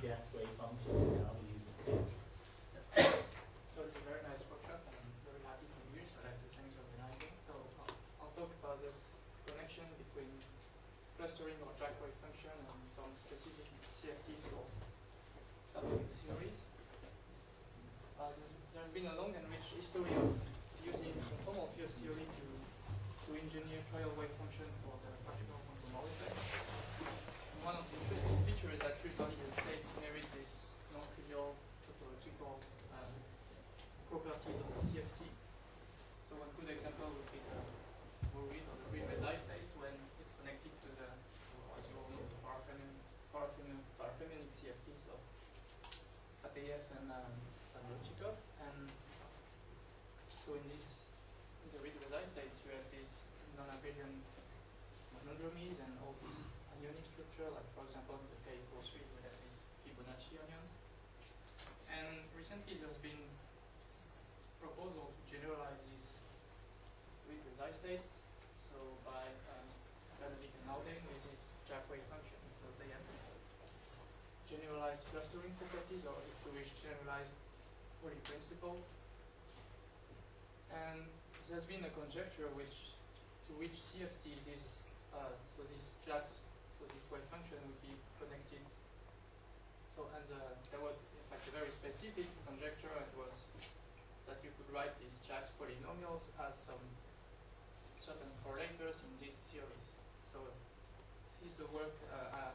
Wave functions, how do you So it's a very nice workshop, and I'm very happy to be here, so I'd like thanks for organizing. So I'll, I'll talk about this connection between clustering or Jack wave function and some specific CFTs for solving series. Uh, there's, there's been a long and rich history of using conformal field theory to, to engineer trial wave function for the fractional Hall effect. And one of the interesting features is that inherit this non-trivial topological um, properties of the CFT. So one good example would be the Moore-Read or the Green states when it's connected to the, as you all know, CFTs of Fateev and um. And so in this, in the Read states, you have these non-abelian monodromies and all these anyonic structure, like for example in the K equals 3 we have these Fibonacci anyons. And recently there's been proposal to generalize these with precise states. So by um, Bernevig and Haldane with this Jack wave function. So they have generalized clustering properties, or if you wish, generalized Pauli principle. And there's been a conjecture which to which CFT this uh, so this jacks so this wave function would be connected. So and uh, there was in fact a very specific conjecture. It was that you could write these Jack's polynomials as some certain correlators in this series. So this is the work uh, uh,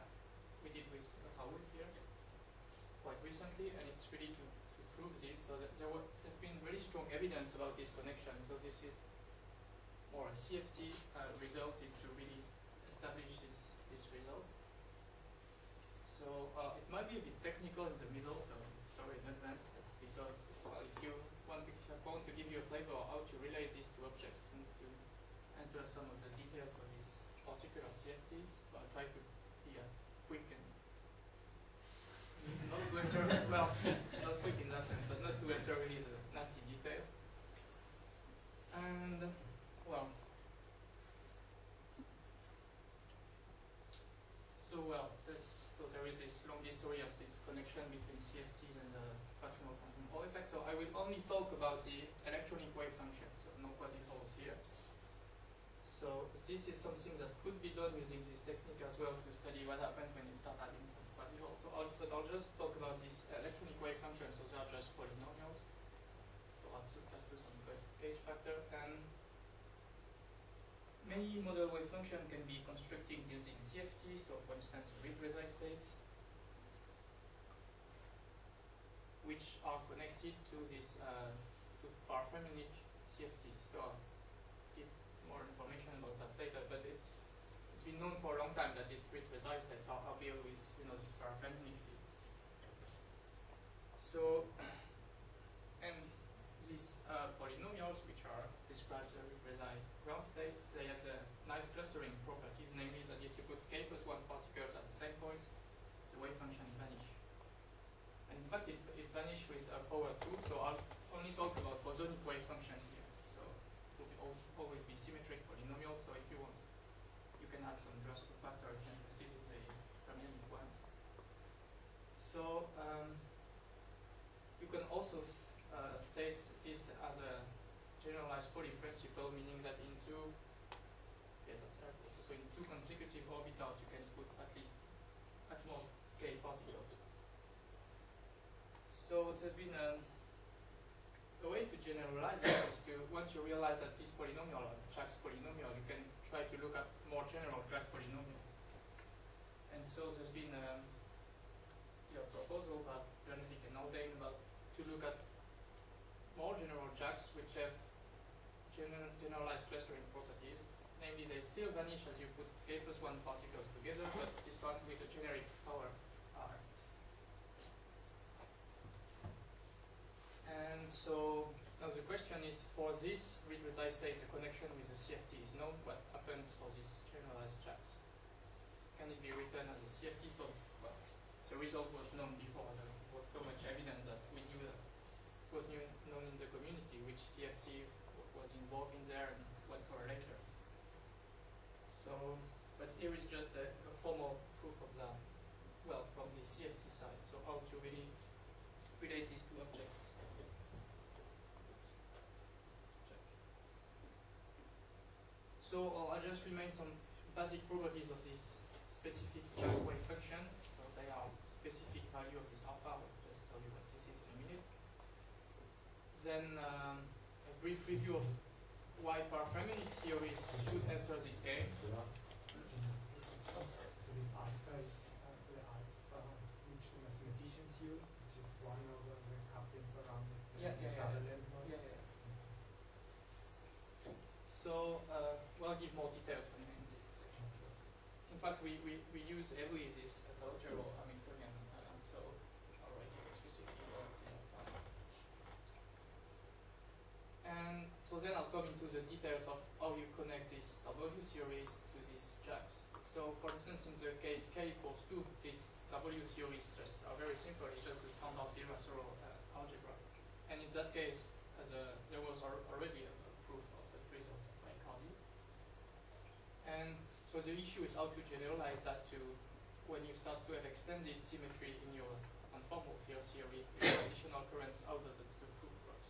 we did with Raoul here quite recently, and it's really to, to prove this. So that there has been really strong evidence about this connection. So this is more a CFT uh, result is to really establish this, this result. So uh, it might be a bit technical in the middle, so sorry in advance, because well, if you if I want to give you a flavor of how to relate these two objects, need to enter some of the details of these particular CFTs, but I'll try to be as quick and not to enter, well, not quick in that sense, but not to enter really the nasty details. And, well, so well, this, so there is this long history of this connection between CFTs and the fractional quantum Hall effect. So I will only talk about the electronic wave function, so no quasi-holes here. So this is something that could be done using this technique as well to study what happens when you start adding some quasi-holes. So I'll, but I'll just talk about this electronic wave function. So they are just polynomials. So I'll just some gauge factor and many model wave function can be constructed using CFT. So for instance, Read states which are connected to this uh, to parafermionic CFT. So give more information about that later, but it's it's been known for a long time that it precise states are RBO with you know this parafermionic field. So and these uh, polynomials, which are described as precise ground states, they have the nice clustering properties, namely that if you put k plus one particles at the same point, the wave function vanish. And in fact, it, it vanished with a power 2, so I'll only talk about bosonic wave function here. So it will always be symmetric polynomial, so if you want, you can add some just factor if you're interested in the fermionic ones. So um, you can also uh, state this as a generalized Pauli principle, meaning that in two yeah, that's right, so in two consecutive orbitals you can put at least at most k particles. So there's been a, a way to generalize this to, once you realize that this polynomial, Jack's polynomial, you can try to look at more general Jack polynomial. And so there's been um, a, a proposal by Bernevig and Haldane about to look at more general Jacks which have gener generalized clustering properties. Namely, they still vanish as you put k plus 1 particles together, but this one with a generic power r. And so now the question is for this Read-Rezayi states the connection with the CFT is known. What happens for these generalized Jacks? Can it be written as a CFT? So well, the result was known before. There was so much evidence that we knew that it was new, known in the community which CFT was involved in there and what correlator. So, but here is just a, a formal proof of that. Well, from the CFT side. So how to really relate these two objects. Check. So uh, I'll just remind some basic properties of this specific Jack wave function. So they are specific value of this alpha. I'll just tell you what this is in a minute. Then um, a brief review of why parafermionic theories should enter this game. So this alpha is uh, the alpha which the mathematicians use, which is one over the coupling parameter. Yeah, the yeah, yeah. Sutherland one. Yeah, yeah. So uh, we'll give more details when in this section. In fact, we, we, we use heavily this uh, Calogero Hamiltonian, uh, so already the. And so then I'll come into the details of how you connect this W series to these jacks. So for instance, in the case k equals 2, this W series just are very simple. It's just a standard Virasoro uh, algebra. And in that case, as a, there was already a, a proof of that result by Cardy. And so the issue is how to generalize that to when you start to have extended symmetry in your conformal field theory additional currents, how does it, the proof works?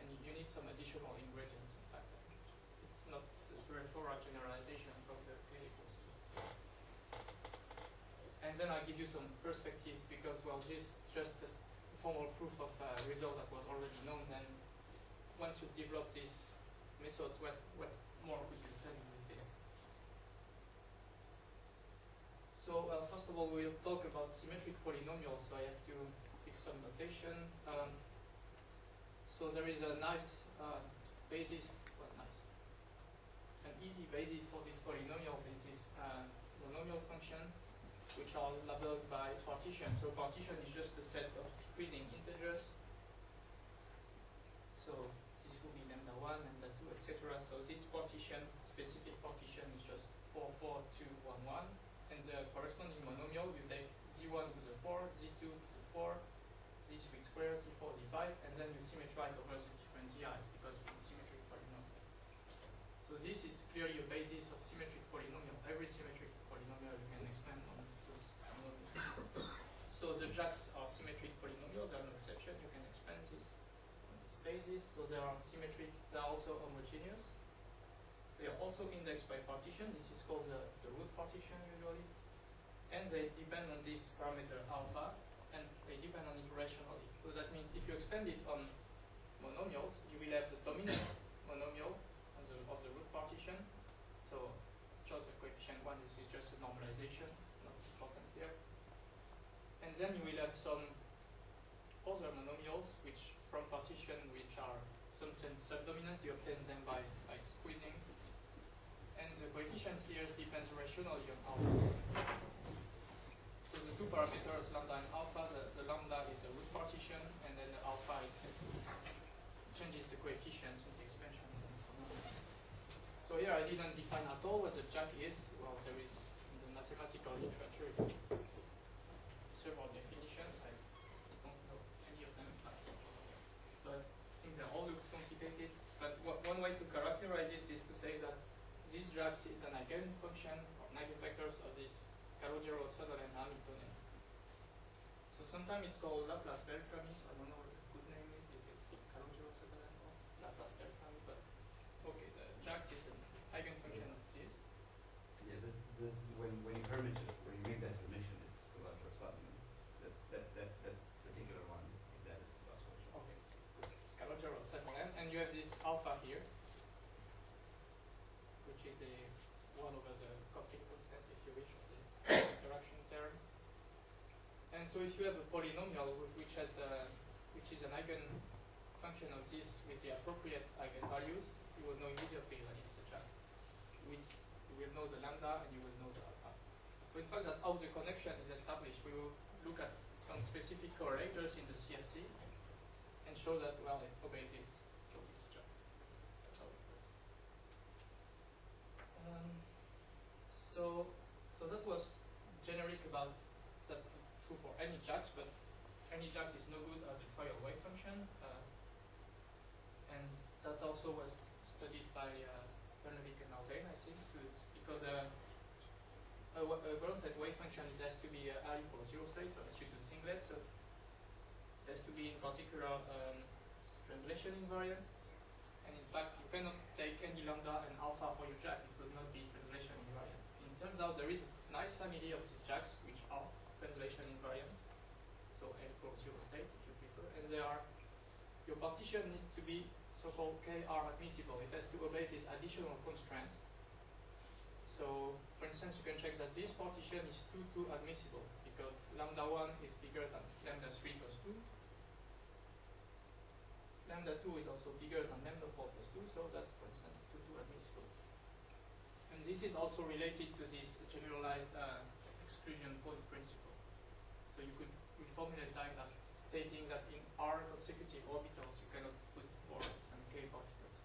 And you, need some additional ingredients, in fact. It's not a straightforward generalization from the k. And then I'll give you some perspectives because, well, this just this formal proof of a result that was already known. And once you develop these methods, what, what more could you study with this? So, well, first of all, we'll talk about symmetric polynomials. So I have to fix some notation. Um, so there is a nice uh, basis, well, nice, an easy basis for this polynomial is this uh, monomial function, which are labeled by partition. So partition is just a set of decreasing integers. So this will be lambda 1, lambda 2, etc. So this partition, specific partition, is just 4, 4, 2, 1, 1. And the corresponding monomial, you take z1 to the 4, z2 to the 4, z3 squared, z4, z5, and then you symmetrize over the different zi's because it's symmetric polynomial. So this is clearly a basis of symmetric polynomial. Every symmetric polynomial you can expand on those monomials. So the jacks are symmetric polynomials, there are no exception. You can expand this on this basis. So they are symmetric, they are also homogeneous. They are also indexed by partition. This is called the, the root partition usually. And they depend on this parameter alpha, and they depend on it rationally. So that means if you expand it on monomials, you will have the dominant monomial on the, of the root partition. So just the coefficient 1, this is just a normalization, not important here. And then you will have some other monomials which from partition which are some sense subdominant, you obtain them by, by squeezing. And the coefficient here depends rationally on alpha. Parameters, lambda and alpha, the, the lambda is the root partition, and then the alpha is changes the coefficients in the expansion. So here I didn't define at all what the jack is. Well, there is in the mathematical literature several definitions. I don't know any of them, but, since they all looks complicated. But one way to characterize this is to say that this jacks is an eigenfunction or eigenvectors of this Calogero Sutherland Hamiltonian. So sometimes it's called Laplace Beltramis. I don't know what the good name is, if it's Calogero Sutherland or Laplace Beltrami, but okay, the Jax is an eigenfunction of this. Yeah, this, this, when, when you hermit it, when you make that hermission, it's Calogero Sutherland. That, that, that, that particular one, that is the last question. Okay, so it's Calogero Sutherland, and you have this alpha here, which is a 1 over the coupling constant, if you wish, of this interaction term. And so if you have a polynomial which has a, which is an eigenfunction of this with the appropriate eigenvalues, you will know immediately that it's a Jack. With you will know the lambda and you will know the alpha. So in fact that's how the connection is established. We will look at some specific correlators in the CFT and show that well it obeys this. So it's a. That's how it works. Um, so so that was generic about true for any jacks, but any jack is no good as a trial wave function. Uh, and that also was studied by uh, Bernevig and Haldane, I think, to, because uh, a, a ground set wave function, has to be uh, R equals zero state, so SU2 singlet, so it has to be in particular um, translation invariant. And in fact, you cannot take any lambda and alpha for your jack, it will not be translation invariant. It turns out there is a nice family of these jacks which are translation invariant, so L equals zero state if you prefer, and they are, your partition needs to be so-called KR admissible. It has to obey this additional constraint. So, for instance, you can check that this partition is 2, 2 admissible because lambda 1 is bigger than lambda 3 plus 2. Lambda 2 is also bigger than lambda 4 plus 2, so that's, for instance, 2, 2 admissible. And this is also related to this generalized uh, exclusion point principle. So you could reformulate that as stating that in R consecutive orbitals you cannot put more than k particles.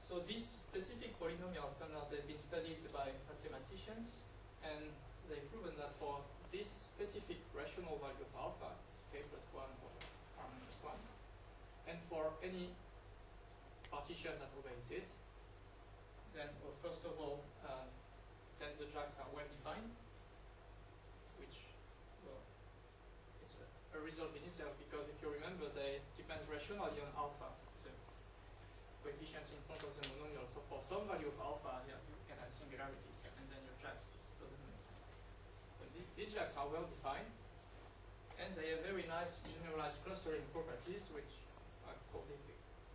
So these specific polynomial standards have been studied by mathematicians and they've proven that for this specific rational value of alpha, k plus 1 or r minus 1, and for any partition that obeys this, then well, first of all, uh, then the jacks are well defined, which well, result in itself because if you remember, they depend rationally on alpha, the coefficients in front of the monomial. So for some value of alpha, yeah, you can have singularities, and then your jacks doesn't make sense. But the, these jacks are well defined, and they have very nice generalized clustering properties, which I call this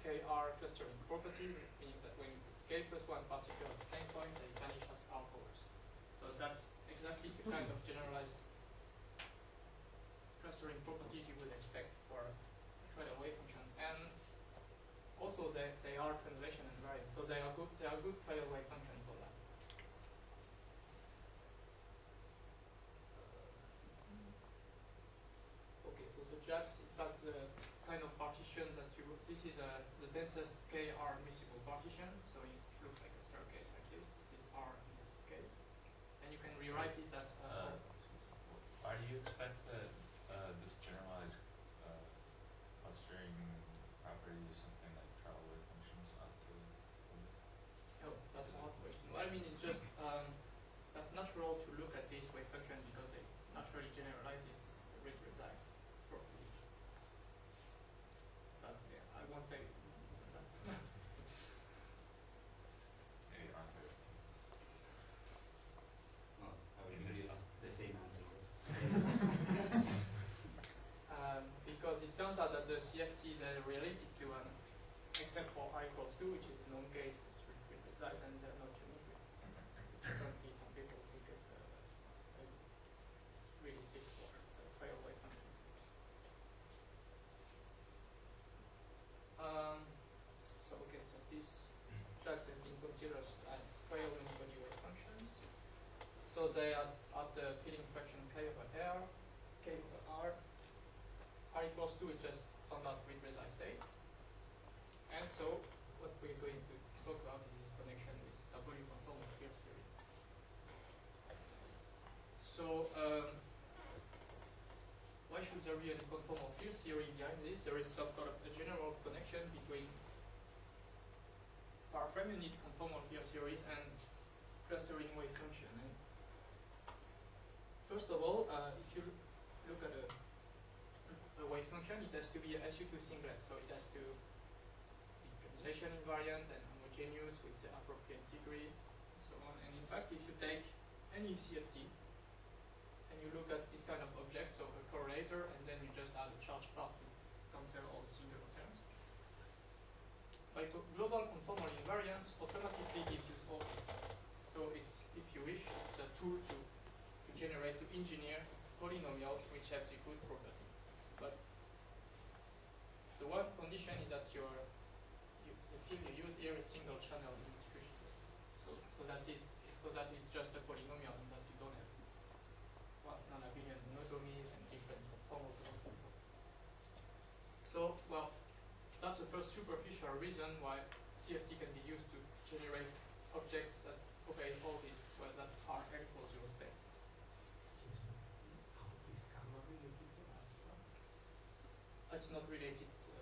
KR clustering property, meaning that when you put K plus one particle at the same point, they vanish as R powers. So that's exactly the kind of generalized clustering properties you would expect for a trial wave function. And also they, they are translation invariant, so they are good they are good wave function for that. Okay, so the jacks, in fact, the kind of partition that you, this is a, the densest KR admissible partition, so it looks like a staircase like this. This is R in this scale. And you can rewrite it as Uh, uh, Why you expect that uh, this generalized uh, clustering property is something like trial wave functions ought to? Oh, that's a hard question. Well, I mean, it's just um, that's natural to look at this wave function because it naturally generalizes the Read-Rezayi properties. But yeah, I won't say. Maybe aren't? Well, I would In give this you house. the same answer. um, because it turns out that the CFTs are related to an except for i equals 2, which is a known case, it's with grid resides, and they're not unique. Currently, some people think it's, uh, a, it's really sick for wave function. Um, so okay, so these tracks have been considered as trial unibody wave functions. So they are at the filling fraction k over r, k over r. r equals 2 is just standard Read-Rezayi state. And so what we're going to talk about is this connection with W conformal field series. So um, why should there be any conformal field theory behind this? There is some kind of a general connection between unit conformal field series and clustering wave function. And first of all, uh, if you look at a, a wave function, it has to be a SU2 singlet, so it has to be translation invariant and homogeneous with the appropriate degree, and so on. And in fact, if you take any CFT you look at this kind of object, so a correlator, and then you just add a charge part to cancel all the singular terms. By global conformal invariance automatically gives you all this. So it's, if you wish, it's a tool to, to generate, to engineer polynomials which have the good property. But the one condition is that your you, the field you use here is single channel distribution. So, so that it's so that it's just a polynomial and that you don't have well, non-abelian monodromies and different formal properties. So, well, superficial reason why CFT can be used to generate objects that obey all these, well, that are L equals zero states. It's not related. Uh,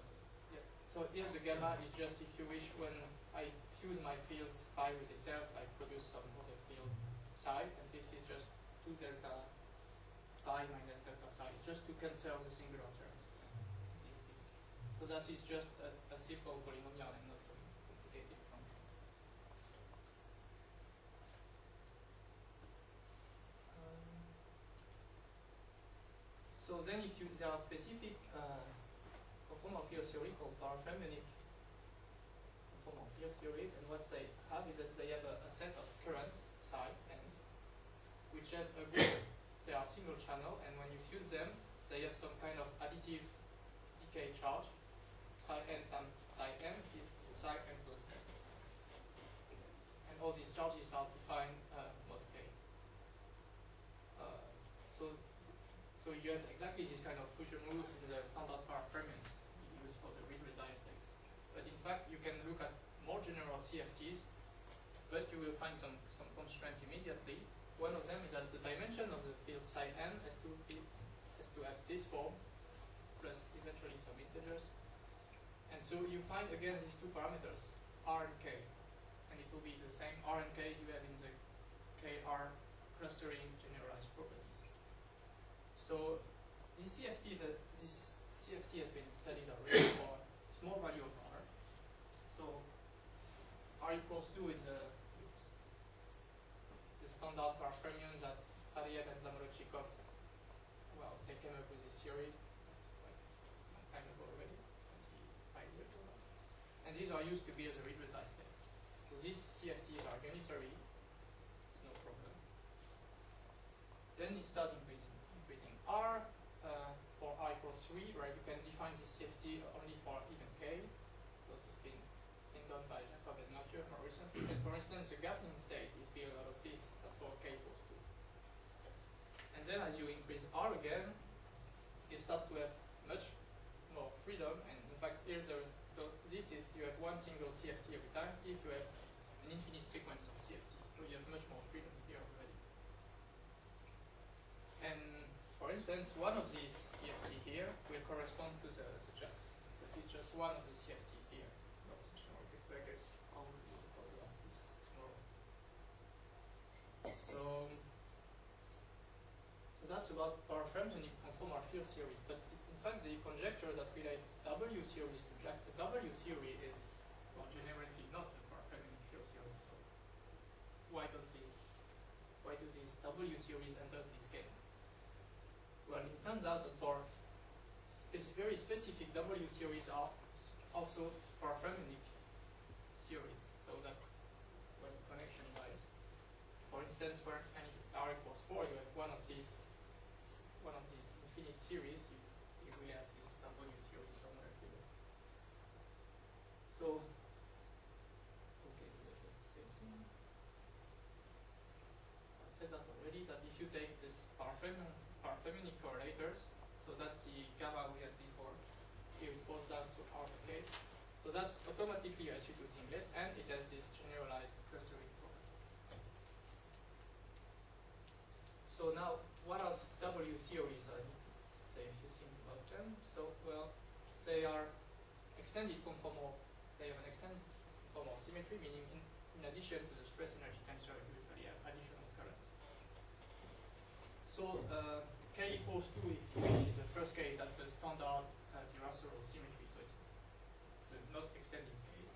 yeah. So here's the gamma is just if you wish when I fuse my fields phi with itself, I produce some other field psi, and this is just 2 delta phi minus delta psi, It's just to cancel the singular terms. So that is just a, a simple polynomial and not a complicated function. Um, so then if you, there are specific uh, conformal field theory called parafermionic conformal field theories, and what they have is that they have a, a set of currents, psi, n's, which have a group, they are single channel, and when you fuse them, they have some kind of additive zk charge, psi n times psi equals psi m plus n. And all these charges are defined uh, mod k. Uh, so, so you have exactly this kind of fusion rules in the standard parafermions you use for the Read-Rezayi text. But in fact, you can look at more general CFTs, but you will find some, some constraint immediately. One of them is that the dimension of the field psi n has to be has to have this form plus eventually some integers. So you find again these two parameters, r and k. And it will be the same r and k you have in the kr clustering generalized properties. So this CFT that this CFT has been studied already for small value of r. So r equals two is a the standard parafermion that Fateev and Zamolodchikov well they came up with this theory like a long time ago already, twenty five years ago. And these are used to be as a Read-Rezayi text. So these CFTs are unitary, no problem. Then it starts increasing increasing r uh, for r equals 3, where you can define this CFT only for even k. because it's been, done by Jacob and Mathieu more recently. And for instance, the Gaffnian state is built out of this, that's for k equals 2. And then as you increase r again, you start to have much more freedom. And in fact, here's a, this is, you have one single CFT every time if you have an infinite sequence of CFT. So you have much more freedom here already. And for instance, one of these CFT here will correspond to the, the jacks. But it's just one of the CFT here. Not the general vector, I guess. I'll do the axis tomorrow. So, so that's about parafermionic conformal field series. But in fact, the conjecture that relates W series to jacks, the W theory is well, generally not a parafermionic field theory. So, why does this? Why do these W series enter this game? Well, it turns out that for very specific W series are also parafermionic series, so that where the connection lies. For instance, where n r equals four, you have one of these, one of these infinite series. You, you will have this W series somewhere here. So, okay, so that's the same thing. I said that already. That if you take this parafermionic parafermionic correlators, so that's the gamma we had before. Here it falls down to R k. So that's automatically a SU2 singlet, and it has this generalized clustering property. So now, what are these W theories? I say a few things about them. So, well, they are extended conformal. They have an extended conformal symmetry, meaning in, in addition to the stress energy tensor, you usually have additional currents. So uh, k equals 2 if you wish is the first case, that's a standard uh, Virasoro symmetry, so it's, it's a not extending case.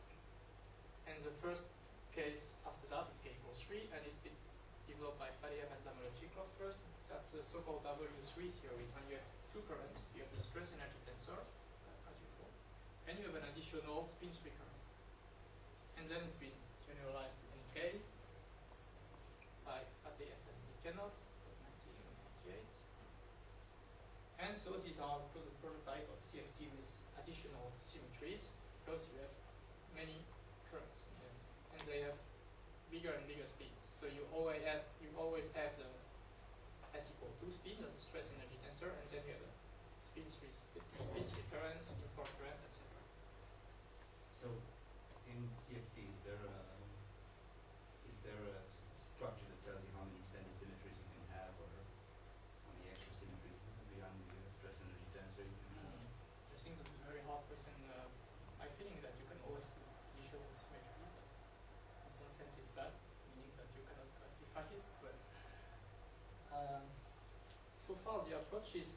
And the first case after that is k equals 3, and it's developed by Fateev and Zamolodchikov first. That's the so-called W3 theory. When you have two currents, you have the stress energy tensor, uh, as usual, and you have an additional spin 3 current. And then it's been generalized to NK by Fateev and Lukyanov. And so these are prototype of CFT with additional symmetries because you have many currents in them, and they have bigger and bigger speeds. So you always have you always have the s equal to speed as the stress energy tensor, and then you have a speed speed, speed three current, speed four current, etc. So, in CFT, is there a, is there a structure that tells you how many extended symmetries you can have, or how many extra symmetries beyond the uh, stress energy tensor you can have? I think that's a very hard question. Uh, my feeling that you can always do visual symmetry. In some sense, it's bad, meaning that you cannot classify it, but Um, so far, the approach is.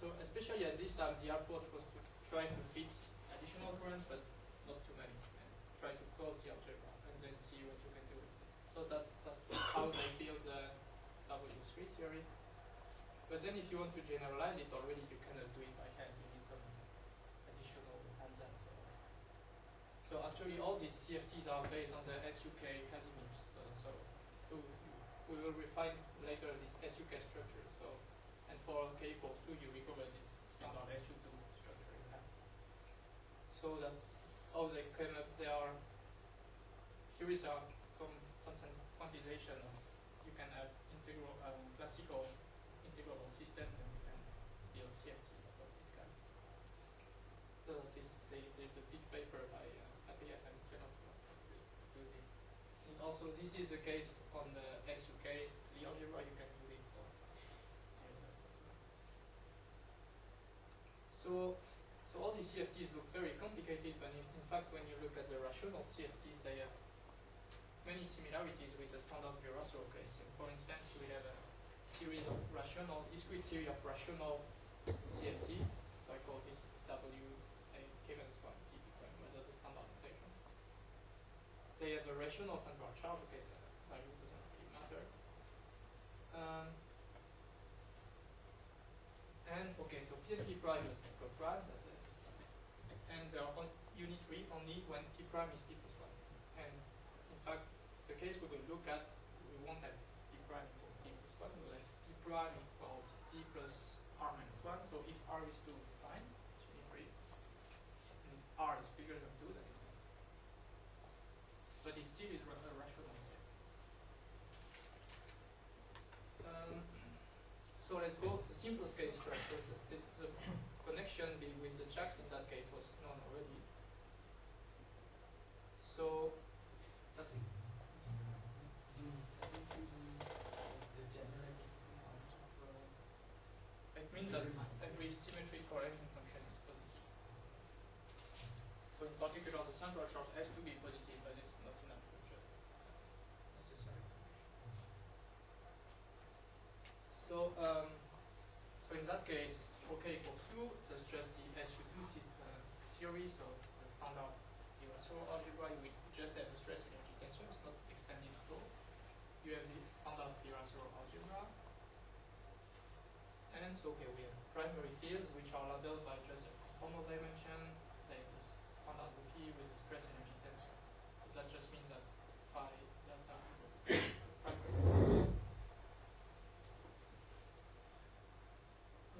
So, especially at this time, the approach was to try to fit additional currents, but not too many, and try to close the algebra and then see what you can do with it. So that's, that's how they build the W3 theory. But then, if you want to generalize it already, you cannot do it by hand. You need some additional or- So actually, all these CFTs are based on the SUK Casimir. So, we will refine later this SUK structure. So, and for k equals two, you recover this standard SU2 structure you have. So that's how they came up. They are here is a, some some quantization of you can have integral um, classical integrable system and you can build CFTs out these guys. So that is there is a big paper by uh, APF and Kenov do this. And also this is the case on the SUK Lie algebra you can use it for. So so all these CFTs look very complicated but in, in fact when you look at the rational CFTs they have many similarities with the standard Virasoro case. And for instance we have a series of rational discrete series of rational CFT. So I call this W a given one where that's a standard notation. They have a rational central charge, okay, so value doesn't really matter. Um, and okay, so P and P prime is P prime, and they are unitary only when P prime is P plus one. And in fact, the case we will look at, we won't have P prime equals P plus one, we'll have P prime equals P plus R minus one. So if R is two, it's fine, it's unitary. And if R is bigger than two, then it's not. But it still is ra- a rational set. Um, so let's go to the simplest case. So the, the, the connection be with the jacks in that case was known already. So that Do have you the generated function for it means that every symmetry correlation function is positive. So in particular, the central charge has to be positive, but it's not enough to just necessary. So, um, so in that case, OK equals 2, that's just the SU2 se- uh, theory, so the standard Virasoro algebra, you just have the stress energy tensor, it's not extended at all. You have the standard Virasoro algebra. And so, okay, we have primary fields which are labeled by just a conformal dimension, like standard P with a stress energy tensor. So that just means that phi delta is primary.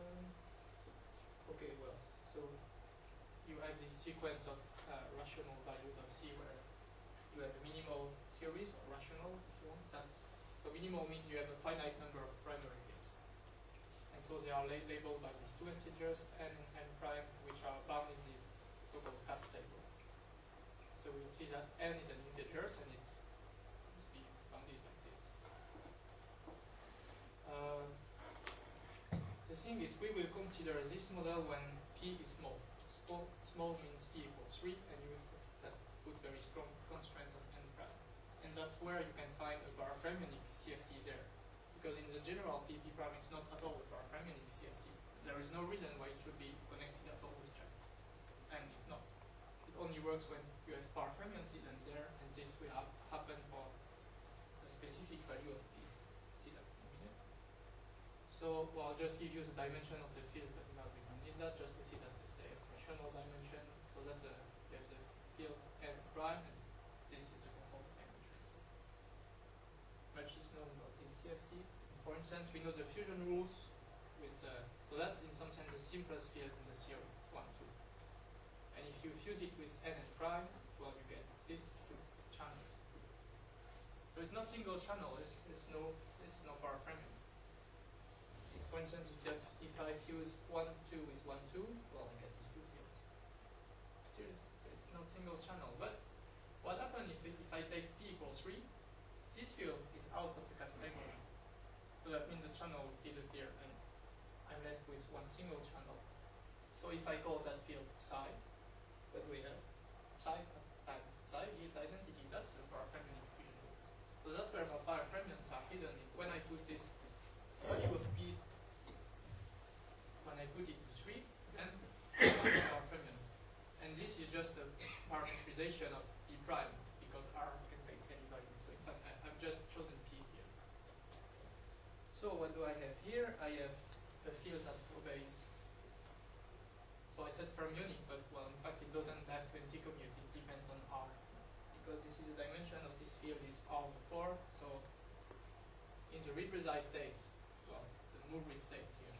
Um, okay, well, so you have this sequence of uh, rational values of C where you have a minimal series or rational if you want. That's so minimal means you have a finite number of primary fields. And so they are la- labeled by these two integers n and n prime which are bound in this so-called Kac table. So we'll see that n is an integer and it's must be bounded like this. Uh, the thing is, we will consider this model when p is small. Small, small means p equals 3, and you will set, put very strong constraint on n prime. And that's where you can find a bar frame parafermionic CFT there. Because in the general p, p prime it's not at all a parafermionic CFT. There is no reason why it should be connected at all with check. And it's not. It only works when you have parafermion incidents there, and this will hap- happen for a specific value of p. See that in a minute. So, well, I'll just give you the dimension of the field, but now we don't need that, just to see that it's a rational dimension. So that's a, there's a field n prime, and this is a conformal dimension. So much is known about this CFT. For instance, we know the fusion rules with, uh, so that's in some sense the simplest field in the series, 1, 2. And if you fuse it with n and prime, well, you get these two channels. So it's not single channel, it's, it's no, is no paraframing. If, for instance, if, have, if I fuse 1, 2 with 1, 2, well, I get these two fields. It's not single channel. But what happens if, if I take p equals 3? This field memory. So that means the channel disappears and I'm left with one single channel. So if I call that field psi, what we have psi times psi is identity, that's the parafermion equation. So that's where my parafermions are hidden. When I put this here? I have a field that obeys. So I said fermionic, but well, in fact, it doesn't have to anti-commute. It depends on R because this is the dimension of this field is R before. So in the read states, well, the Moore-Read states here,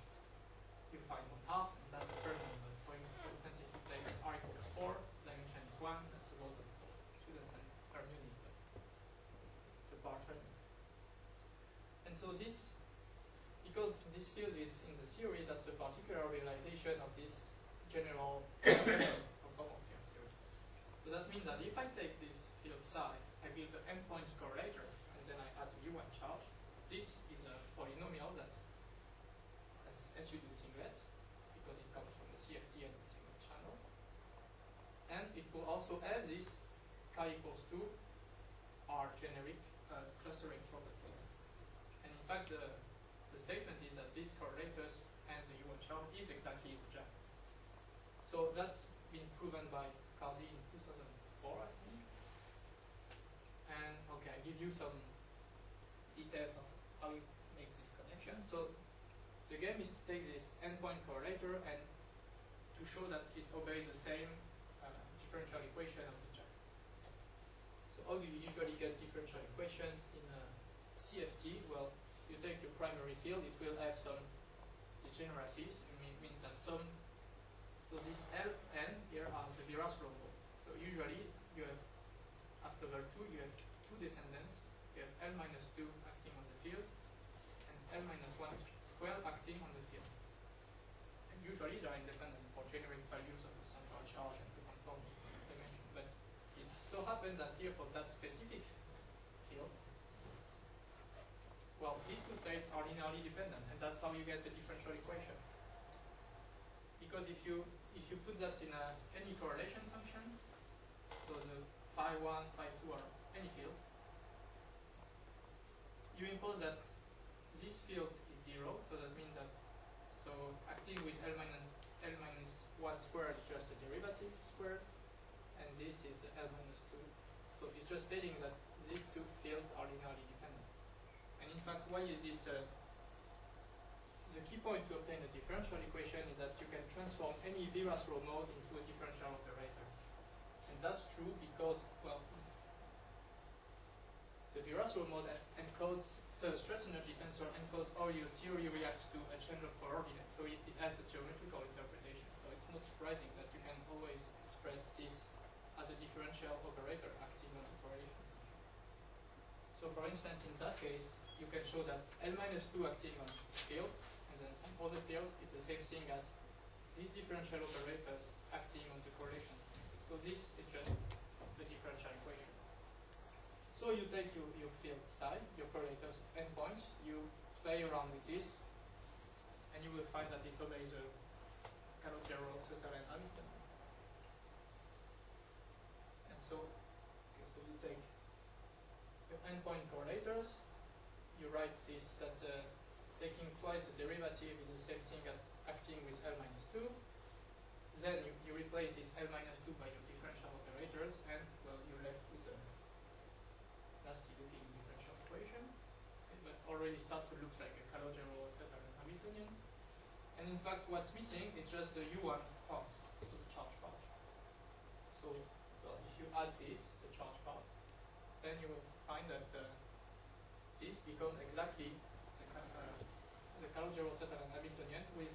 you find one half, and that's a fermion. But for instance, if you take R equals four, dimension is one. That's supposed to shouldn't say fermionic, but it's a. And so this, this field is in the series, that's a particular realization of this general theory. So that means that if I take this field psi, I build the endpoints correlator, and then I add the U1 charge. This is a polynomial that's as, you do singlets, because it comes from the CFT and the single channel. And it will also have this chi equals 2 R generic uh, clustering property. And in fact, statement is that these correlators and the U1 charge is exactly the jam. So that's been proven by Cardy in 2004, I think. And okay, I give you some details of how you make this connection. So the game is to take this endpoint correlator and to show that it obeys the same uh, differential equation as the jam. So how do you usually get differential equations in a CFT? Well, you take your primary field, it will have some degeneracies. It means that some so this L n here are the Virasoro modes. So usually you have at level 2 you have two descendants. You have L minus 2 acting on the field and L minus 1 square acting on the field. And usually they are independent for generic values of the central charge and to conform dimension. But it so happens that here for that specific field, well, these two states are linearly dependent, and that's how you get the differential equation. Because if you if you put that in a, any correlation function, so the phi 1s, phi 2 are any fields, you impose that this field is 0, so that means that, so acting with L minus, L minus 1 squared is just a derivative squared, and this is L minus 2. So it's just stating that these two fields are linearly dependent. And in fact, why is this uh, the key point to obtain a differential equation is that you can transform any Virasoro mode into a differential operator. And that's true because, well, the Virasoro mode encodes, the stress energy tensor encodes how your theory reacts to a change of coordinates. So it, it has a geometrical interpretation. So it's not surprising that you can always express this as a differential operator acting on the correlation. So for instance, in that case, you can show that L minus 2 acting on field other fields, it's the same thing as these differential operators acting on the correlation. So this is just the differential equation. So you take your, your field psi, your correlators endpoints, you play around with this, and you will find that it obeys a Calogero, Sutherland, Hamilton. And so, okay, so you take your endpoint correlators, you write this that uh, taking twice the derivative is the same thing as acting with L minus 2. Then you, you replace this L minus 2 by your differential operators, and well, you're left with a nasty looking differential equation. Okay, but already start to look like a Calogero Sutherland Hamiltonian. And in fact, what's missing is just the U1 part, so the charge part. So, well, if you add this, the charge part, then you will find that uh, this becomes exactly the Calogero Sutherland Hamiltonian with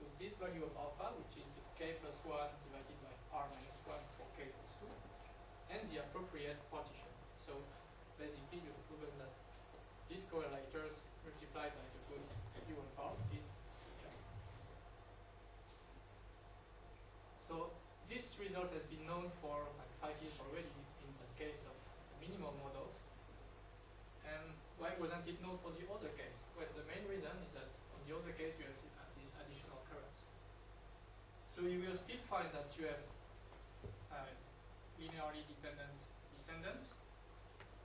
with this value of alpha, which is k plus 1 divided by r minus 1 for k equals 2, and the appropriate partition. So basically, you've proven that these correlators multiplied by the good u1 part is. So this result has been known for like five years already in the case of the minimal models. Why wasn't it known for the other case? Well, the main reason is that in the other case you have this additional current. So you will still find that you have uh, linearly dependent descendants,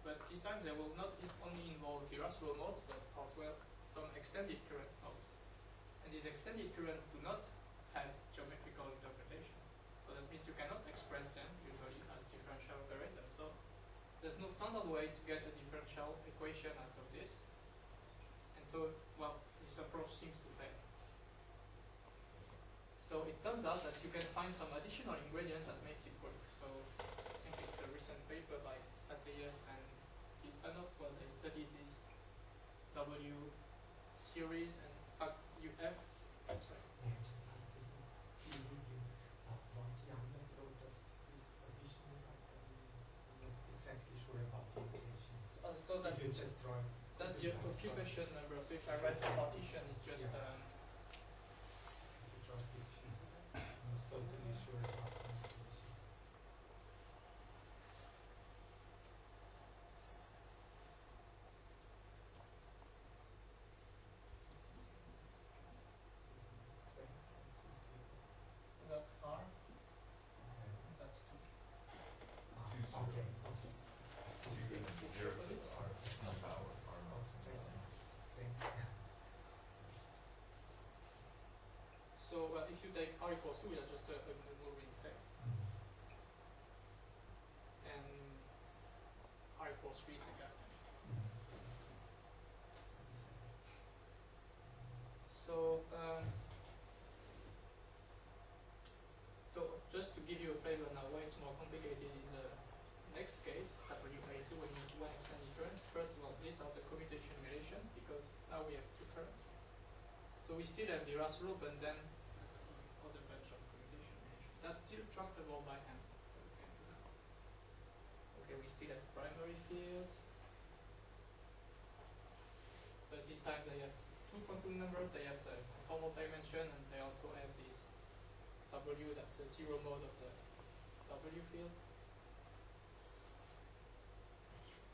but this time they will not only involve irrational modes, but as well some extended current modes. And these extended currents do not have geometrical interpretation. So that means you cannot express them usually as differential operators. So there's no standard way to get a differential equation out of this. And so, well, this approach seems to fail. So it turns out that you can find some additional ingredients that makes it work. So I think it's a recent paper by Fateev and Lukyanov where they studied this W series and in fact you have sorry, May I just ask you, you, you, uh, what Yannet wrote of this partition, but I'm not exactly sure about the notation. so, so that's If you just draw you the have occupation number. So if I write the partition it's just Yeah. um, If you draw fiction, I'm not totally sure about the notation. It's very hard to see. that's R, Okay. that's two. Ah, Two zero. okay. Two It's and it's zero opposite. to R, no power, R Oh, not. I see. Same. So uh, you take R equals two, that's just a, a move instead. And R equals three is a gap. So, um, so just to give you a flavor now why it's more complicated in the next case, WA2 when you need one extent difference, first of all, these are the commutation relation because now we have two currents. So we still have the Russell loop and then there's a other bunch of commutation That's still tractable by hand. Okay, we still have primary fields. But this time they have two quantum numbers, they have the formal dimension and they also have this W that's the zero mode of the W field.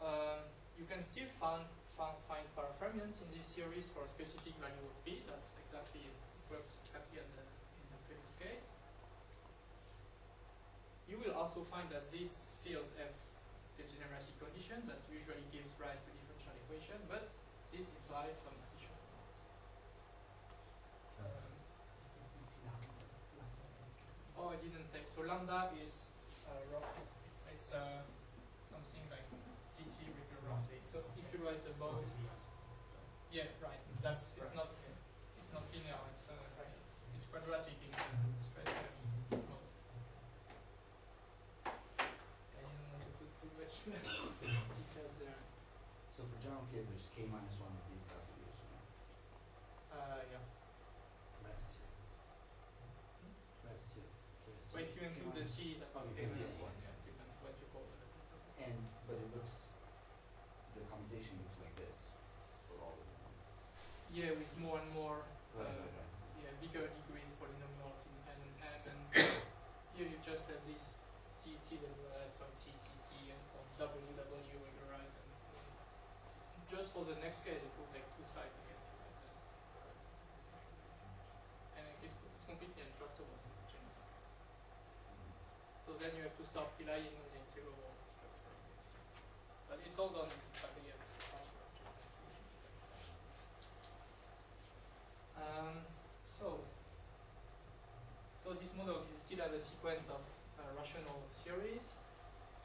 Um, you can still find, find, find parafermions in this series for a specific value of B, that's exactly, works exactly in the, in the previous case. You will also find that these fields have degeneracy conditions that usually gives rise to differential equation, but this implies some additional. Um, Oh, I didn't say. So lambda is uh, rough. It's uh, something like tt recurrency. So if you write the both, yeah, right. That's it's not it's not linear. It's uh. It's quadratic in straight edge mode. I didn't want to put too much details there. So for general cables, K minus one would be W's, right? Uh, yeah. Two. That's two. But if you include the t, that's Oh, k minus yeah, one. Yeah, depends what you call it. And, but it looks, the commutation looks like this for all of them. Yeah, with more and more Right, Uh, right, right. yeah, bigger degrees polynomials in n and m and here you just have this t t that will add some t t t and some w w regularized and just for the next case it will take two to write that. And it's, it's completely intractable. So then you have to start relying on the integral structure. But it's all done by the years. Um, so, so this model you still have a sequence of uh, rational series,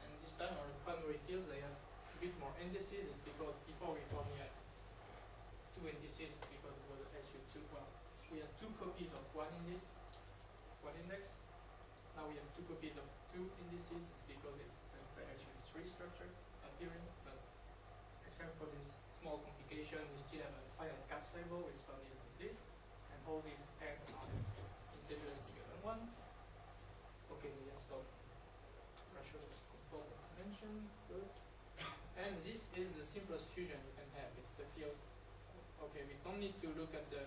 and this time our primary field they have a bit more indices. Because before we only had two indices because it was a SU2. Well, we had two copies of one index, one index. Now we have two copies of two indices because it's, it's a SU3 structure appearing, but except for this small complication, we still have a finite Kac table which probably like this, and all these ends are integers bigger than one. Okay, we have some rational conformal dimension, is the simplest fusion you can have. It's the field. Okay, we don't need to look at the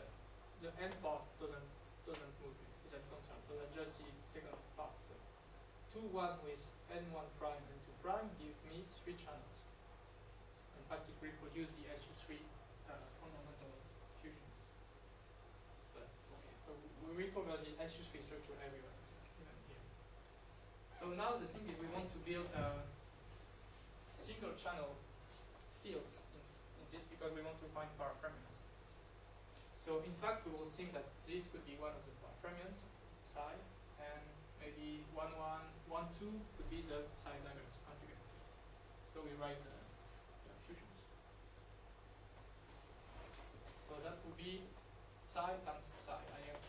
the end part doesn't doesn't move with that constant, so that's just the second part. So two one with n one prime and two prime give me three channels. In fact, it reproduces the SU3 uh, fundamental fusions. But okay, so we recover the SU3 structure everywhere. So now the thing is we want to build a single channel fields in, in this because we want to find parafermions. So in fact, we will think that this could be one of the parafermions, psi, and maybe one one one two could be the psi diagonal conjugate. So we write the, the fusions. So that would be psi times psi. I have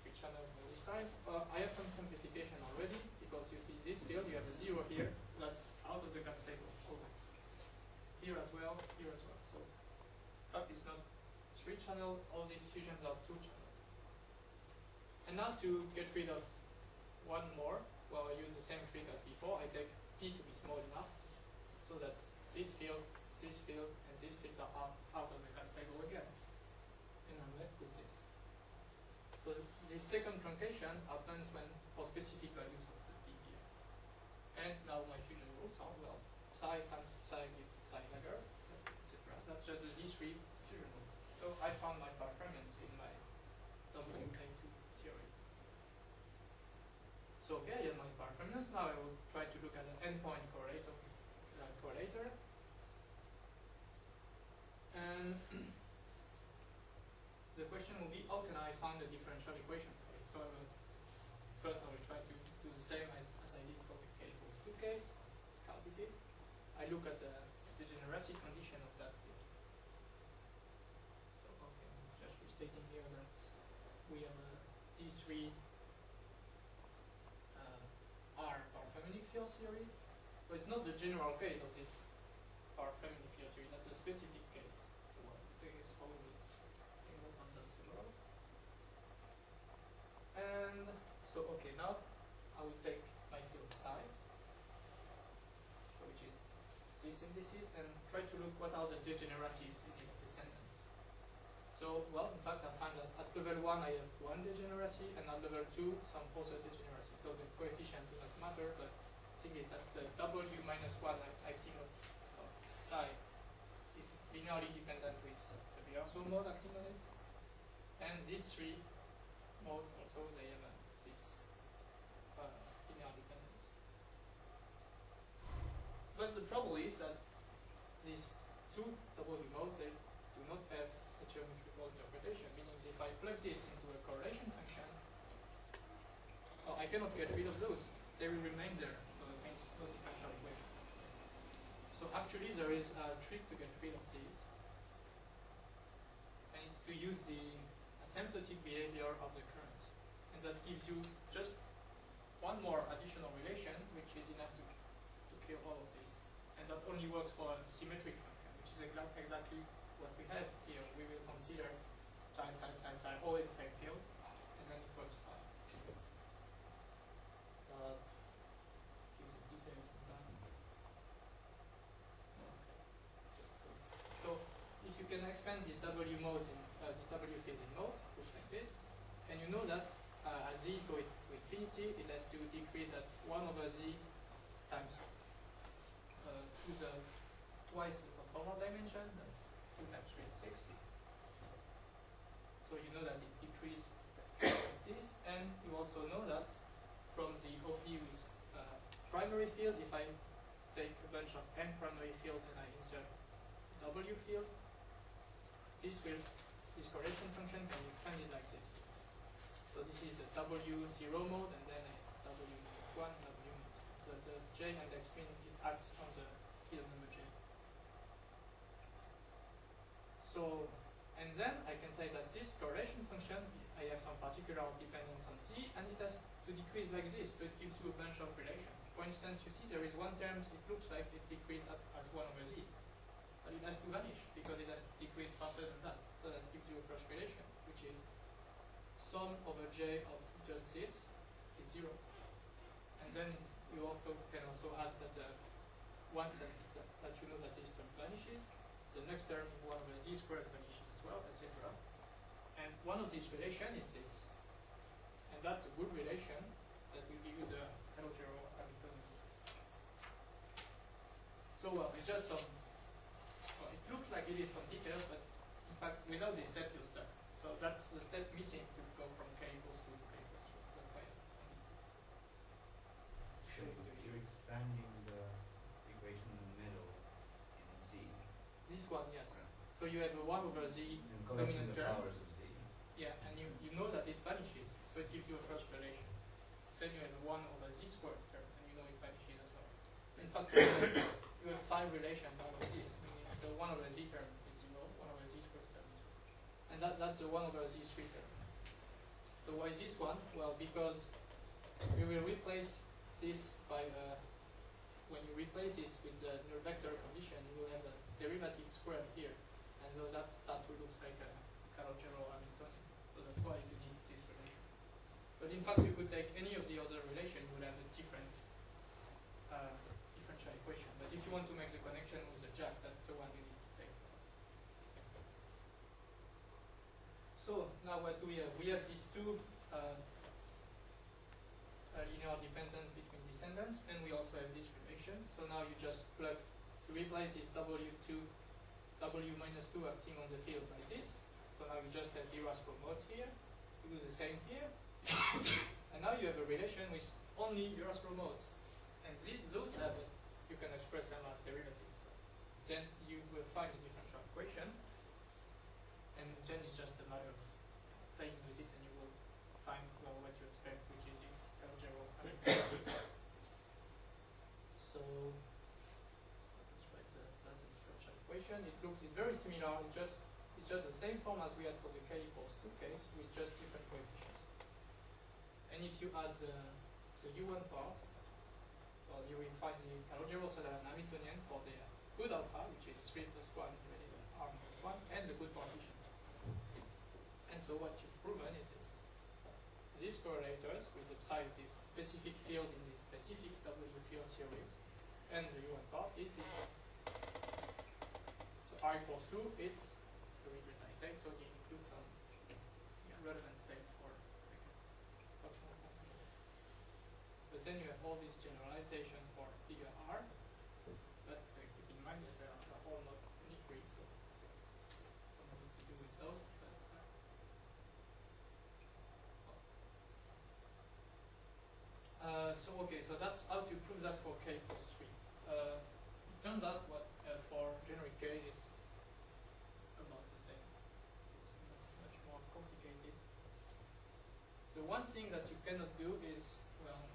three channels this time. Uh, I have some simplification already because you see this field, you have a zero here, that's out of the. Here as well, here as well. So fact is not three channel, all these fusions are two channel. And now to get rid of one more, well I use the same trick as before, I take P to be small enough so that this field, this field, and these fields are out, out of the Kac table again. And I'm left with this. So this second truncation happens when for specific values of the P here. And now my fusion rules are well, psi times psi gives just the Z3 fusion rule. So I found my parafermions in my WK2 theory. So okay, I have my parafermions. Now I will try to look at an endpoint correlator. Uh, correlator. And the question will be, how can I find a differential equation for it? So I will first I will try to do the same as I did for the k equals 2 case. I look at the degeneracy condition of that field. So okay, I'm just restating here that we have a Z3 uh, R parafermionic field theory. But it's not the general case of this parafermionic field theory, that's a specific case. The case probably single concept. And so okay, now I will take my field psi, which is this indices, and try to look what are the degeneracies in descendants. So, well, in fact, I find that at level 1 I have one degeneracy, and at level 2 some other degeneracy. So the coefficient do not matter, but thing is that the W minus 1 I, I think of, of psi is linearly dependent with the Virasoro mode acting on it. And these three modes also, they have uh, this uh, linear dependence. But the trouble is that these two W modes, they do not have a geometrical interpretation, meaning if I plug this into a correlation function, well, I cannot get rid of those. They will remain there, so it means no differential equation. So actually there is a trick to get rid of these, and it's to use the asymptotic behavior of the current. And that gives you just one more additional relation, which is enough to, to kill all of these. And that only works for a symmetric function, which is exactly what we have here. We will consider time, time, time, time, always the same field, and then it works fine. Uh, give the details on that. So if you can expand this W mode in uh, this W field in mode, looks like this, and you know that uh, as z goes to infinity, it has to decrease at 1 over z times uh, to the twice the conformal dimension, that's 2 times 3 is 6. So you know that it decreases like this, and you also know that from the OP with uh, primary field, if I take a bunch of n primary field and I insert W field, this will, this correlation function can be expanded like this. So this is a W0 mode and then a W minus 1 W mode. So the J index means it acts on the field number J. So, and then I can say that this correlation function, I have some particular dependence on Z and it has to decrease like this, so it gives you a bunch of relations. For instance, you see there is one term, it looks like it decreases as 1 over Z but it has to vanish because it has to decrease faster than that. So that gives you a first relation, which is sum over j of just this is zero. And then you also can also ask that uh, once that, that, that you know that this term vanishes, the next term one over z squared vanishes as well, etc. One of these relation is this. And that's a good relation that will give you the Hello Hamiltonian. So well, it's just some well, it looks like it is some details, but in fact, without this step, you're stuck. So that's the step missing to go from k equals 2 to k equals 3. That's why I So you're expanding the equation in the middle in Z. This one, yes. So you have a 1 over z, And going to Dominant term. powers of Z. yeah, and you, you know that it vanishes, so it gives you a first relation. Then you have a 1 over z squared term, and you know it vanishes as you five relation always this, meaning the one over z term is zero, one over z squared term is zero. And that, that's the one over z three term. So why is this one? Well, because we will replace this by uh, when you replace this with the null vector condition, you will have a derivative squared here, and so that start to look like a kind of general Hamiltonian. So that's why you need this relation. But in fact, you could take any of the other relation, you would have a different uh, differential equation. But if you want to make the connection with the jack, that's the one you need to take. So now what do we have? We have these two uh, uh, linear dependence between descendants, and we also have this relation. So now you just plug, replace this W2, W minus 2 acting on the field by this. So now you just have Virasoro modes here. You do the same here. and now you have a relation with only Virasoro modes. And th those have, a, you can express them as derivatives. Then you will find a differential equation. And then it's just a matter of playing with it and you will find well, what you expect, which is the Calogero. so let's write the, that's the differential equation. It looks it's very similar. It just it's just the same form as we had for the k equals two case with just different coefficients. And if you add the the u1 part, well, you will find the Calogero Sutherland Hamiltonian for the good alpha, which is 3 plus 1 divided by r minus 1, and the good partition. And so what you've proven is this. These correlators with the psi, this specific field in this specific W field series, and the U1 part is this one. So R equals 2, it's to be precise so it includes some yeah, relevant states for, I guess, functional complement. But then you have all this generalization for bigger R, but keep in mind that they are, all not unique, so something to do with those. Uh, Uh, so okay, so that's how to prove that for k plus three. Uh, it turns out what uh, for generic k it's about the same. It's much more complicated. The one thing that you cannot do is well,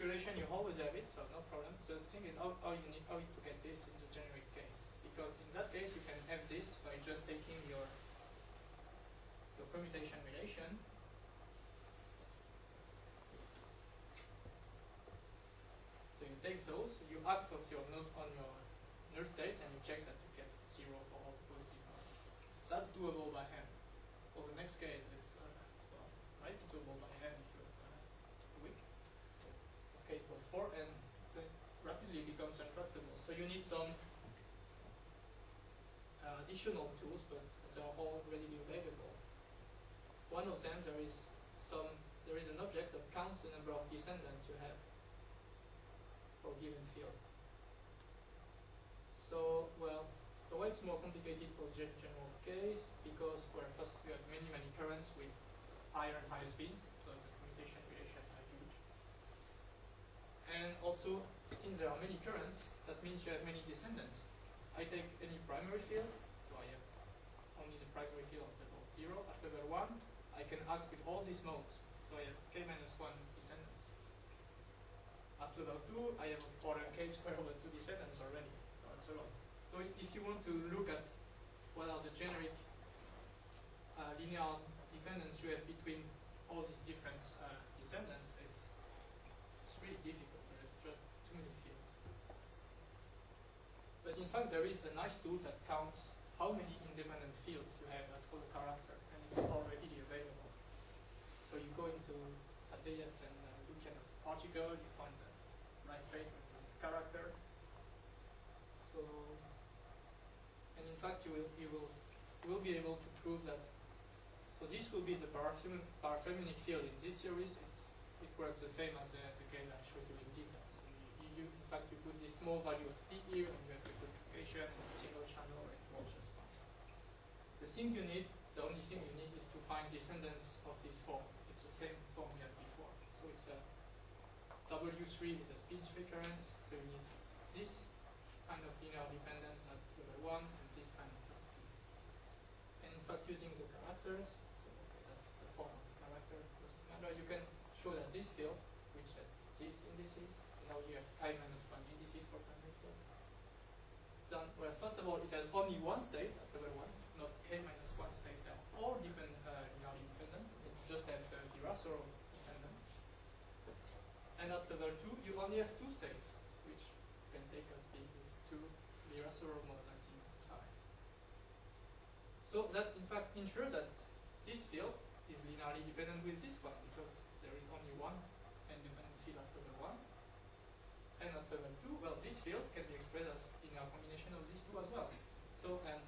relation you always have it, so no problem. So the thing is how, how you need how to get this in the generic case, because in that case you can have this by just taking your your commutation relation So you take those, you act of your null on your null states, and you check that you get zero for all the positive numbers. That's doable by hand. For the next case, it's uh, well, might be doable by hand if you're uh, weak. Okay, equals four, and it rapidly becomes untractable. So you need some uh, additional tools, but they are all readily available. One of them, there is some, there is an object that counts the number of descendants you have for a given field. So, well, the way it's more complicated for the general case because where first we have many, many currents with higher and higher speeds, so the commutation relations are huge. And also, since there are many currents, means you have many descendants. I take any primary field, so I have only the primary field at level 0. At level 1, I can act with all these modes, so I have k minus 1 descendants. At level 2, I have a k square over 2 descendants already. So that's a lot. So if you want to look at what are the generic uh, linear dependence you have between all these different uh, descendants, it's, it's really difficult. There's just too many fields. But in fact, there is a nice tool that counts how many independent fields you have. That's called a character, and it's already available. So you go into ADF and uh, look at an article, you find the right page with a character. So, and in fact, you will you will will be able to prove that. So this will be the parafermionic field in this series. It's it works the same as the, the case I showed you in detail. So you, you, in fact, you put this small value of p here, and you have the a single channel. The thing you need, the only thing you need is to find descendants of this form. It's the same form we had before. So it's a W3 is a speech reference, so you need this kind of linear dependence at level 1 and this kind of level 2. And in fact, using the characters, so that's the form of the character, doesn't matter, you can show that this field, which has these indices, so now you have i minus 1 indices for convex flow. Well, first of all, it has only one state at level 1, not k minus 1 states. Are all depend, uh, linearly independent. It just has the Virasoro descendant. And at level 2, you only have two states, which can take as being these two Virasoro modes acting psi. So that in fact ensures that this field is linearly dependent with this one because there is only one independent field at level 1. And at level 2, well, this field can be expressed as linear combination of these two as well. So, and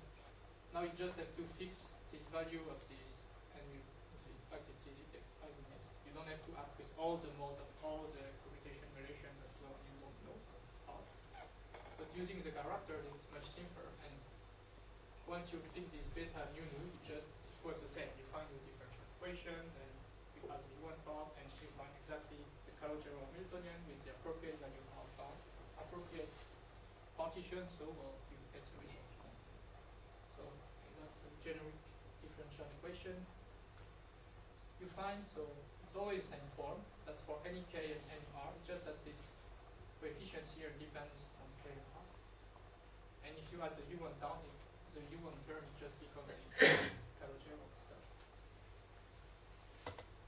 now you just have to fix this value of this, and you, in fact, it's easy, it takes 5 minutes. You don't have to act with all the modes of all the commutation relation that you won't know, so it's hard. But using the characters, it's much simpler, and once you fix this beta mu nu, you just it works the same. You find your differential equation, then you add the one part, and you find exactly the Calogero Hamiltonian with the appropriate value of alpha, appropriate partition, so well, you get the result. So okay, that's a generic differential equation. You find, so it's always the same form. That's for any k and any r. Just that this coefficient here depends on k and r. And if you add the u1 down, it, the u1 term just becomes the Calogero stuff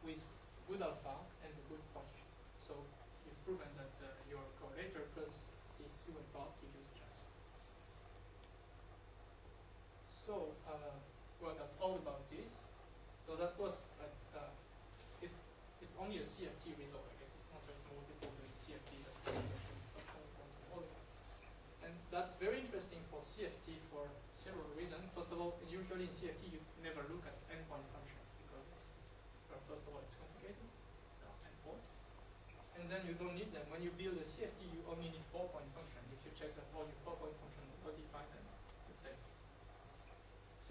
with good alpha and the good partition. So you've proven that uh, your correlator plus this u1 part gives you just. So, uh, well, that's all about this. So that was, uh, uh, it's it's only a CFT result, I guess. It answers more people doing CFT And that's very interesting for CFT for several reasons. First of all, usually in CFT you never look at endpoint functions because it's, well, first of all, it's complicated. It's an endpoint. And then you don't need them. When you build a CFT, you only need four-point function. If you check the all your four-point function is modified, then it's safe.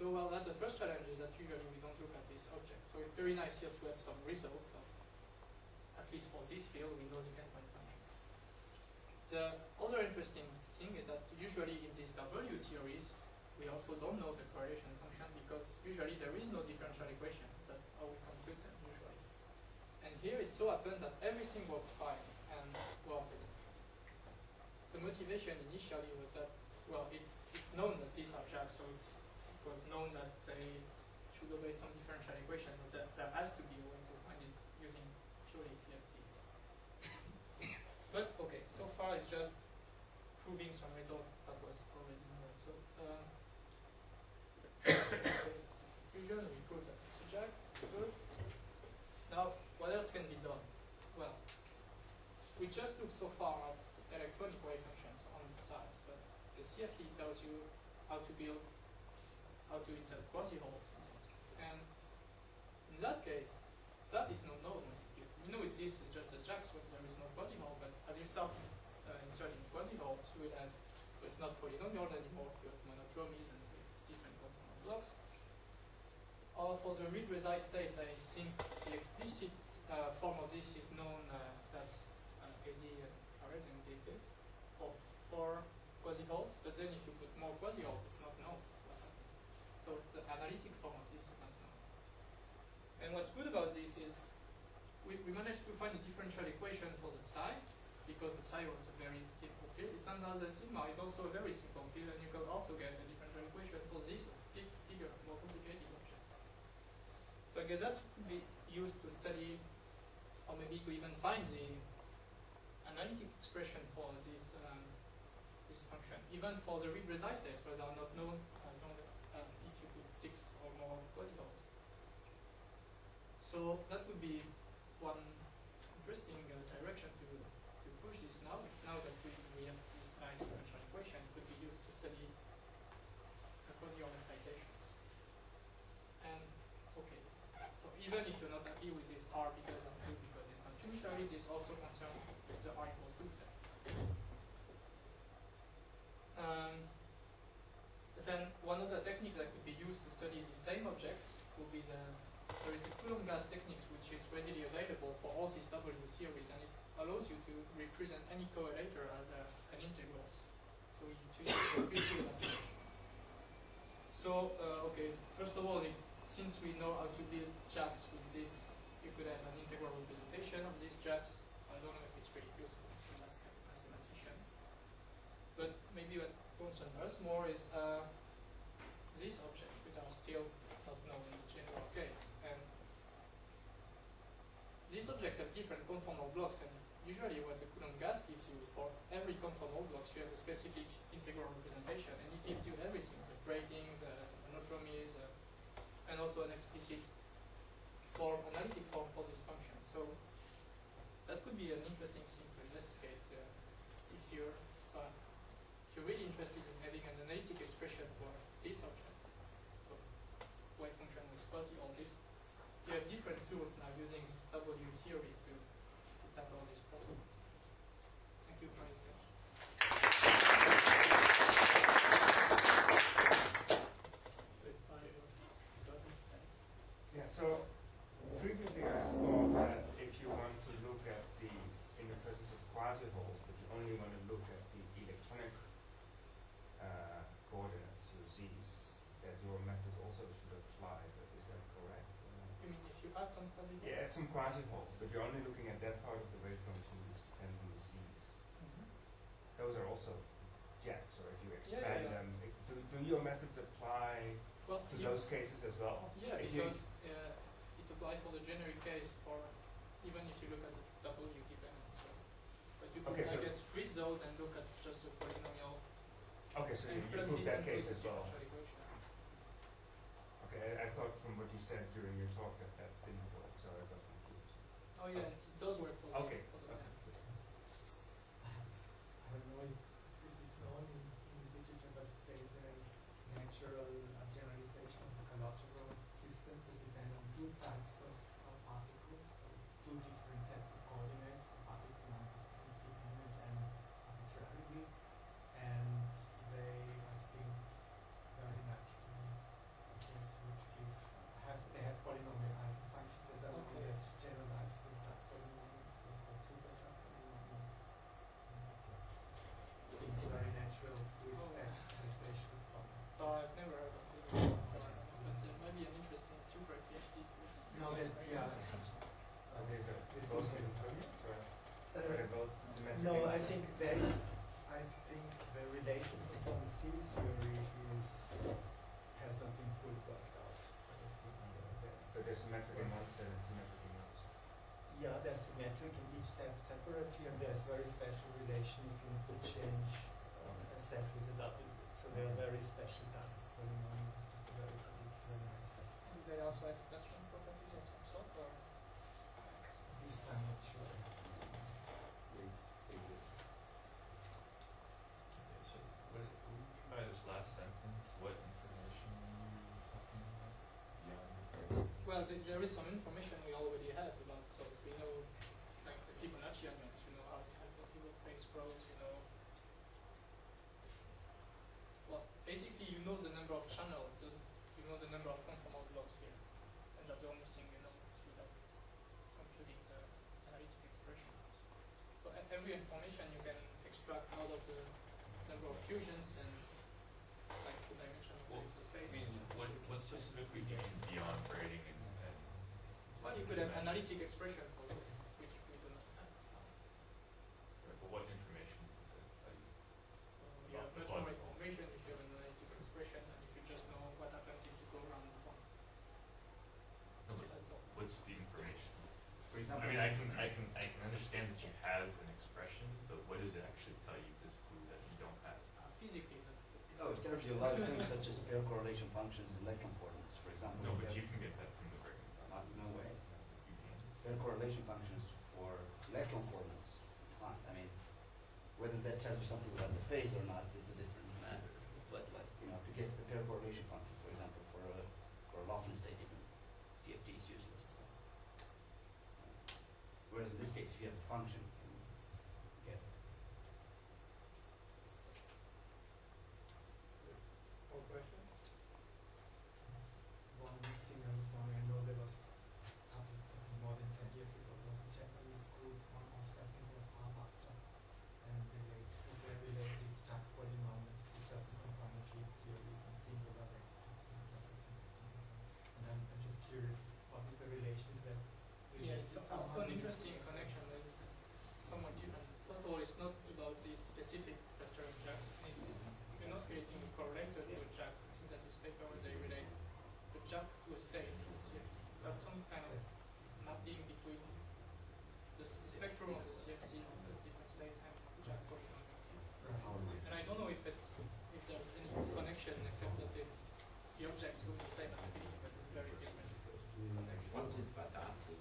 So, well, that's the first challenge is that usually we don't look at this object. So it's very nice here to have some results of, at least for this field, we know the endpoint function. The other interesting thing is that usually in this W series, we also don't know the correlation function because usually there is no differential equation. That's how we compute them usually. And here it so happens that everything works fine. And well, the motivation initially was that well, it's it's known that these are jacks, so it's it was known that they should obey some differential equation, but that there has to be a way to find it using purely CFT. but okay, so far it's just proving some result that was already known. So um, conclusion, we prove that it's a jack. Good. Now, what else can be done? Well, we just looked so far at electronic wave functions on the size, but the CFT tells you how to build, how to insert quasi-holes and in that case, that is not known. Because we know this is just a jacks when there is no quasi-hole, but as you start uh, inserting quasi-holes, you will have, so it's not polynomial anymore, you have monodromies and different conformal blocks. Or for the Read-Rezayi state, I think the explicit uh, form of this is known, uh, that's uh, AD and Karen and for four quasi-holes, but then if you put more quasi-holes, it's not known what happens. So the analytic form of this is not known. And what's good about this is we, we managed to find a differential equation for the psi, because the psi was a very simple field. It turns out the sigma is also a very simple field, and you can also get a differential equation for this big, bigger, more complicated objects. So I guess that could be used to study, or maybe to even find the analytic expression for this um, this function, even for the states, where they are not known as long as if you put six or more quasi-holes. So that would be one interesting uh, direction to, to push this now. Now that we, we have this uh, differential equation, it could be used to study quasi-hole excitations. And okay, so even if you're not happy with this R because of 2 because it's not unitary, this also concerns the R equals 2 steps. Um, then one other technique that could be used to study the same objects would be the there is a Coulomb gas technique which is readily available for all these W series and it allows you to represent any correlator as a, an integral. So you choose a. So uh, okay, first of all, it, since we know how to build jacks with this, you could have an integral representation of these jacks. I don't know if it's pretty useful in that But maybe what concerns us more is uh, these objects, which are still not known in the general case. And these objects have different conformal blocks, and usually what the Coulomb gas gives you for every conformal blocks, you have a specific integral representation, and it gives you everything: the braidings, the monodromies, uh, and also an explicit form, analytic form for this function. So that could be an interesting thing to investigate uh, if you're so if you're really interested in having an analytic expression for this object, so wave function with quasi all this, you have different tools now using this W theories to, to tackle this problem. Thank you very much. Let's try to start. Yeah, so frequently I thought that if you want to look at the, in the presence of quasi-holes, but you only want to look at the electronic uh, coordinates, your z's, that your method also should apply, but is that correct? Uh, You mean if you add some quasi Yeah, some quasi-holes, but you're only looking at that part of the wave function which depends on the z's. Mhm. Those are also jacks, or if you yeah, expand yeah. them, it- do, do your methods apply Well, to those cases as well? Yeah, If because uh, it applies for the generic case for even if you look at the W given. So, but you could, Okay, I so- guess, freeze those and look at just the polynomial Okay, so and you, you prove that case as well. equation. Okay, I, I thought from what you said during your talk that that didn't work, so I got confused. Oh yeah, it does work for this. Okay, for okay. Perhaps, I don't know if this is known in, in this literature, but there is a natural uh, generalization of ecological systems that depend on two types of, of particles, so two different sets of coordinates, the particle number is independent and arbitrarily, and they, I think, very naturally, I guess, would give, have, they have polynomial eigenfunctions, that doesn't Okay. get generalized to Jack polynomials, so called super Jack polynomials. And I guess Seems very natural to Oh. expect that they should follow. So I've never heard of this before, so I don't know, but uh, maybe an interesting super CFT to No, that, yeah. Are these are This both is- infinite, or Uh, are they both symmetric? No, I in- think there is, I think the relation from field theory is, has not been fully worked out. But I think uh, So they're symmetric in one set and symmetric in others. Yeah, they're symmetric in each set separately, and there's very special relation if you could change uh, a set with a W. So they are very special type of polynomials with a very particular nice. Do they also have plus one properties of some sort, or? This I'm not sure. Okay, so what, what do you mean by this last sentence? What information are you talking about? Beyond Well, there, there is some information we already have about those. We know, like the Fibonacci elements, you know how the grows, you know. Well, basically, you know the number of channels, the, you know the number of conformal blocks here, and that's the only thing you know without computing the analytic expression. So every information you can extract out of the number of fusions and like the dimension of Well, the space. I mean, what, what specifically do you mean beyond braiding and, and Well, you could have analytic expression for those, which we do not have. Right, but what information does it tell you? You have About much the more quasi-holes. information if you have an analytic expression and if you just know what happens if you go around the point. No, but That's all. what's the information? For example. I mean, I can, I can, I can understand that you have an expression, but what does it actually tell you physically that you don't have? Uh, physically, that's the thing. Oh, it tells you a lot of things such as pair correlation functions and electron coordinates, for example. No, we but have- you can get that from the braiding. Not, no way. You can. Pair correlation functions for electron coordinates. Not, I mean, whether that tells you something about the phase or not, it's a different matter. But like, you know, to get the pair correlation function, for example, for a, for a Laughlin state even, CFT is useless. Whereas in this case, if you have a function, you can get it. More questions? One thing I was wondering, I know there was, uh, more than ten years ago, there was a Japanese group, one of I think was Awata, and they relate, they related Jack polynomials to certain conformal field theories and singular vectors and representatives. And I'm, I'm just curious, what is the relation, is that Yeah, it's, related it's an somehow? interesting connection. It's, some kind of mapping between the, s- the spectrum of the CFT of the different states and which are going on. Right. And I don't know if it's if there's any connection except that it's the objects look the same as the being, but it's very different. What's it Badati?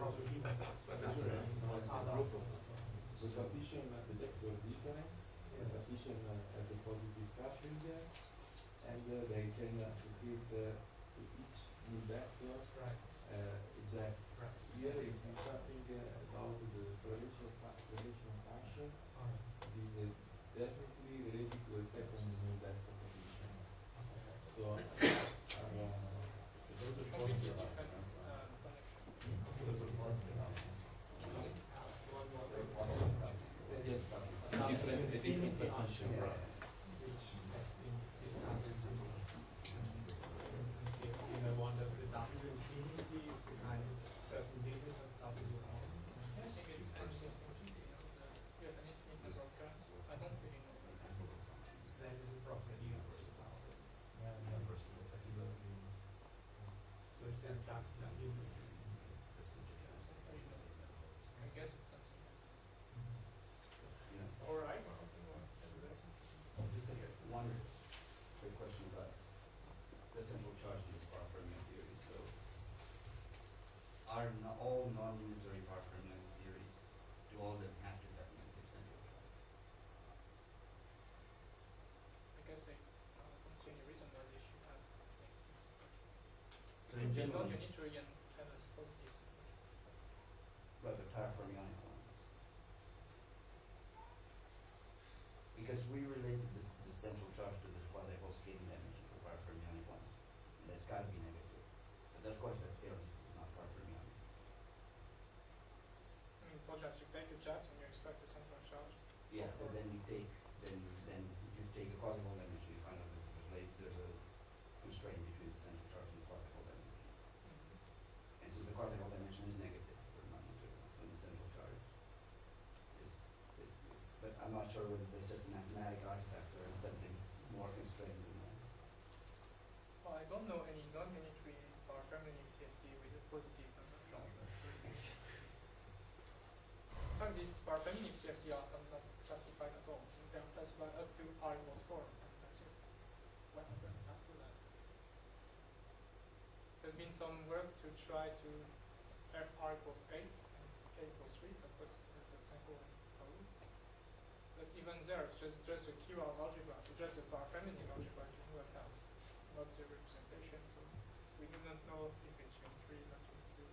Also he was Badati was a The partition, uh, the text were different. The partition uh, has a positive caching there, and uh, they can associate uh, to each null vector Right, uh, exact. right. Here it is something uh, about the correlation, fa- correlation function. Alright. It is uh, definitely related to a second null vector position. Okay. So, uh, uh, Completely different uh, connection. yes, a different, a different partition. which has been discussed in CFT, and I wonder the W infinity is a kind of certain limit of W on. I think it's endless completely. You, know, the, you have an infinite number of currents. I don't really know. what that is. That is approximately universal power. So it's a W limit. I don't know. I guess it's something. Yeah. All right. One quick question about the central charge in this parafermion theory. So, are no, all non-unitary power fermion theories, do all of them have to have negative central charge? I guess they uh, don't see any reason why they should have. So It in could be general, non-unitary and have a positive. right, the parafermionic ones. Because we related this, this central charge to this quasi-Hoskeyan dimension for parafermionic ones, and that's gotta be negative. But of course, that fails if it's not parafermionic. I mean, for that, you take a jet and you extract the central charge. Yeah, but then you take, then, then you take a quasi-hole dimension, you find out that there's like, there's a constraint between the central charge and the quasi-hole dimension. Mm-hmm. And since the quasi-hole dimension is negative for non-material, then the central charge is, is, is, but I'm not sure whether that's just a mathematic artifact or something more constrained than that. Well, I don't know any non-unitary parafermionic CFT with a positive central charge. In fact, these parafermionic CFT are not classified at all. They are classified up to R equals 4, and that's it. What happens after that? There's been some work to try to R R equals 8 and K equals 3, that was uh, that sample and Raoult. But even there, it's just, just a QR algebra, so just a parafermionic algebra to work out, not the representation, so we do not know if it's unitary, not unitary,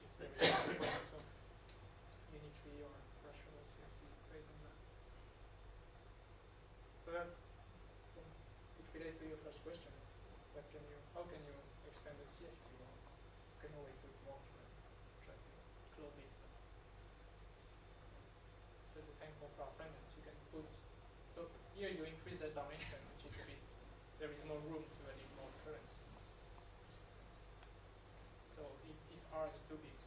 if there is a sequence of unitary or rational CFT based on that. So that's some, it relates to your first question, is what can you, how can you expand the CFT? Well, you can always put more currents, try to close it. So it's the same for parafermions, you can put, so here you increase the dimension, which is a bit, there is more room to add more currents. So if, if R is too big,